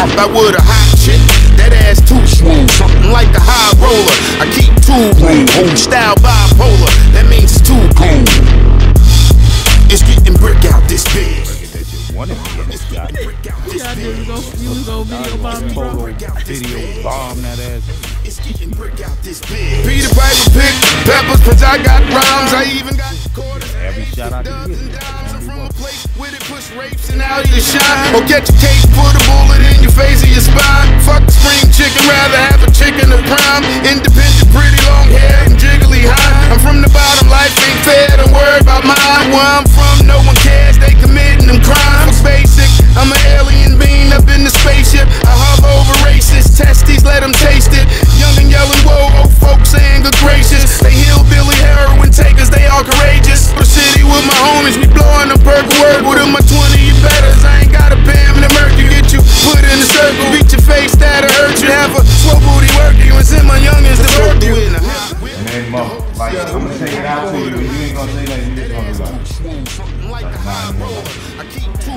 I would a hot chick, that ass too smooth. Something like the high roller. I keep two room, style bipolar. That means it's too cool. It's getting brick out this big. Wanted me in this guy. Yeah, you was gonna, you was gonna video bomb me, bro. Video bomb that ass. It's getting brick out this big. Peter Piper pick peppers, cause I got rhymes. I even got quarters. Every shot I can Dubs get. Place where they push rapes and out you shine. Or get your cake, put a bullet in your face or your spine. Fuck the spring like, I'm gonna take it out to you, and you ain't gonna say nothing. You just gonna be like, Something like roller. I keep two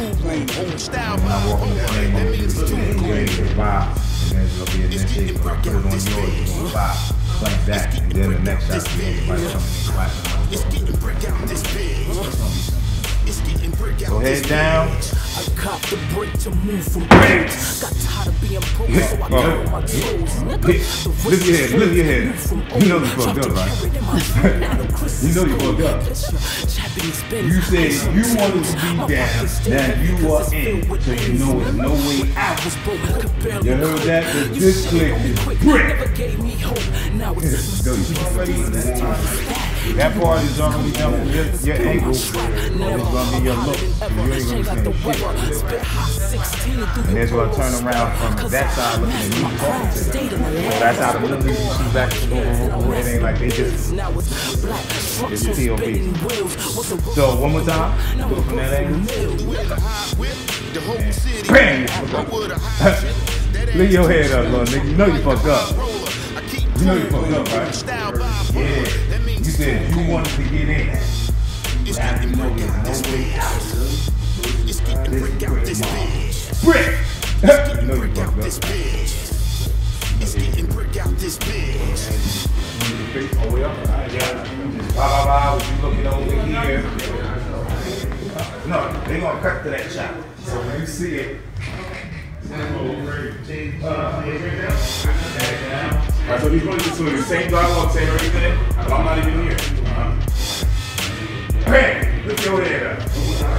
old style when I walk in the frame, I'm That gonna means get two it ready to vibe. And then it's gonna be a next shape. When I put it on yours, it's gonna vibe. Like that. And then the next shot, gonna somebody coming clapping. It's getting brick out this big. It's getting brick out Go head down. I cop the break to move from broke. Got tired of being broke, so I oh. got my toes. Lift your head, lift your head. You know you fucked up, right? carrot in my phone, now the Chris You know you fucked up. Picture, Japanese Benz, You said you wanted to be down, pockets stay now heavy you are in, so you know it's no way out. You heard that? You this click is brick. Never gave me hope. Now it's Yo, you already That part is gonna be your, your ankle. It's gonna be your look. You ain't gonna be saying shit. And then it's gonna turn around from that side looking at me talking to you. So that's how the little you see back. It ain't like they just. It's POV. So one more time. Do it from that angle. I ass Lift your head up, little nigga. You know you fucked up. I You know you fucked up, right? Yeah. That means You said you wanted to get in. it's Now getting you know brick out there's this no way big. out. It's getting brick out this bitch. Brick! You know you Brick out this up. bitch. It's getting brick out this bitch. Oh, we? Yeah. Blah, blah, blah, what you looking over here? No, they gonna cut to that shot. So when you see it. Alright, so he's to do the same dialogue, same everything, but I'm not even here. Bang! Lift your head up.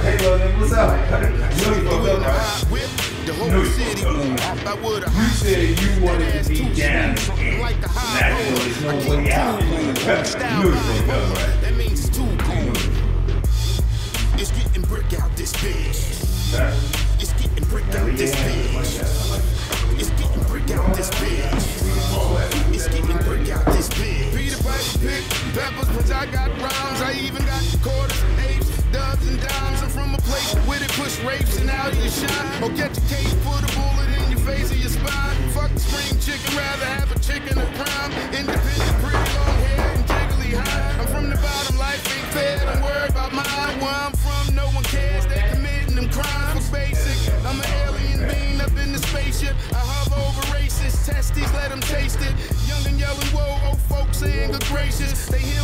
Hey, little nigga, what's up? You know you fucked up, right? The whole city a You said you wanted to be down. Like the high no way out. You fucked right? That means it's too cool. It's getting brick out this bitch. It's getting brick out this bitch. It's getting brick out this bitch. I got rhymes. I even got quarters, apes, dubs, and dimes. I'm from a place where they push rapes and out you shine. Or get your case, put a bullet in your face or your spine. Fuck the spring chicken, rather have a chicken of prime. Independent, pretty long hair and jiggly high. I'm from the bottom, life ain't fair. Don't worry about mine. Where I'm from, no one cares. They committing them crimes. For Basic, I'm an alien being up in the spaceship. I hover over racist testes, let them taste it. Young and yelling, whoa, old folks saying gracious. They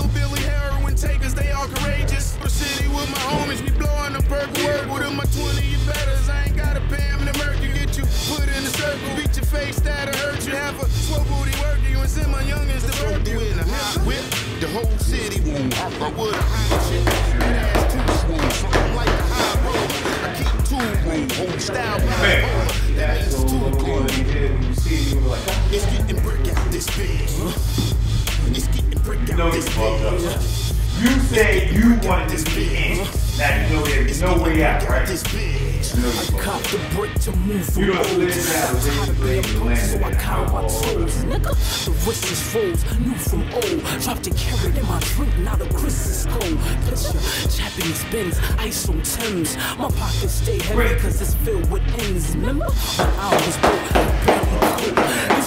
I would hot chick. That ass too smooth, something like the high roller. I keep two room, style bipolar. That means it's too cool. When you see it, you were like, It's getting brick out this bitch. It's getting brick out this bitch. You said you wanted to be in. Now you know there's no way out, right? This. You know you Cop the break to move from You don't live that of you being live broke, so I count my toes. Nigga, the wrist is froze, new from old. Dropped a carat in my drink, now the Chris is cold. Picture, Japanese Benz, ice on Thames. My pockets stay heavy cause it's filled with ends. Remember when I was broke, barely could.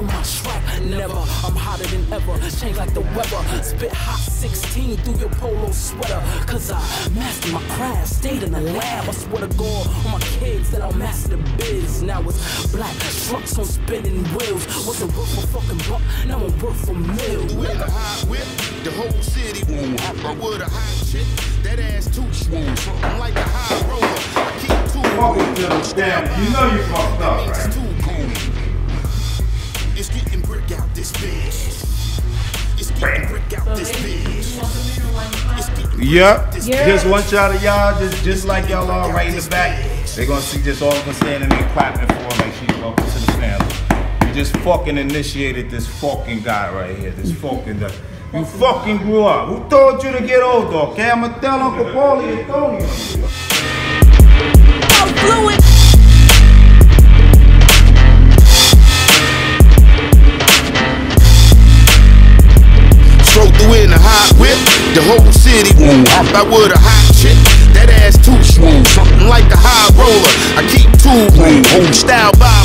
Through and spit on my strap? Never, I'm hotter than ever. Change like the weather, spit hot 16 through your polo sweater. Cause I mastered my craft, stayed in the lab. I swear to God on my kids that I'll master the biz. Now it's black trucks on spinning wheels. Wasn't worth a fucking buck, now I'm worth a mill. With a hot whip, the whole city woo. I would a hot chick, that ass too smooth. I'm like a high roller, I keep two Fucking to the damn. You know you fucked up, It's right? This bitch. It's getting brick out this bitch. It's getting brick Yep. out Just one shot of y'all, just just like y'all are right in the back. They're gonna see just all of us standing there clapping for her like she's welcome to the family. You just fucking initiated this fucking guy right here. This fucking guy. You fucking grew up. Who told you to get older? Okay, I'ma tell Uncle Paulie and Tony. Woo. I would a hot chick, that ass too smooth. Something like a high roller. I keep two woo. Style bipolar,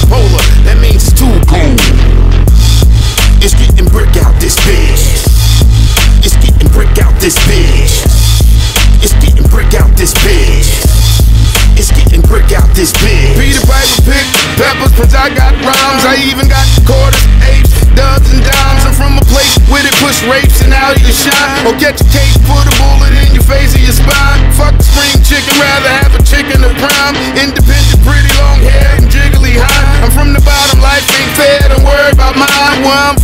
this bitch. Peter Piper pick peppers, cause I got rhymes. I even got quarters, apes, dubs, and dimes. I'm from a place where they push rapes and out you to shine. Or catch a case, put a bullet in your face or your spine. Fuck the spring chicken, rather have a chicken of prime. Independent, pretty long hair and jiggly high. I'm from the bottom, life ain't fair, don't worry about mine. Where I'm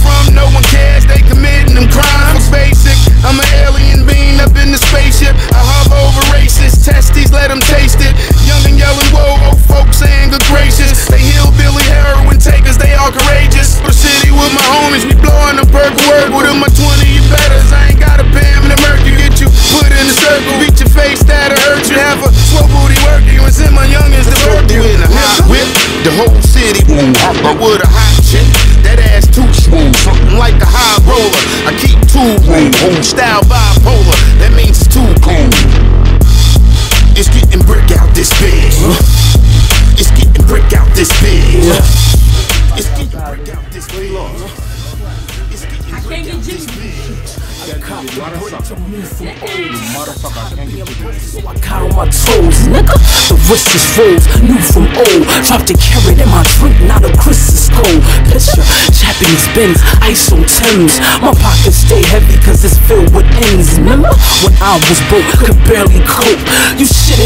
I would a hot chick, that ass too smooth. Something like a high roller. I keep two woo. Style bipolar, that means it's too cool. It's getting brick out this bitch. It's getting brick out this bitch. It's getting brick out this bitch. It's getting brick out this bitch. So I got on my toes, nigga. The wrist is froze, new from old. Dropped a carat in my drink, the Chris is cold. Picture, Japanese Benz, ice on Thames. My pockets stay heavy cause it's filled with ends. Remember when I was broke, could barely cope. You shit